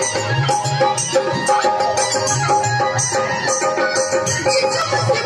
Thank you.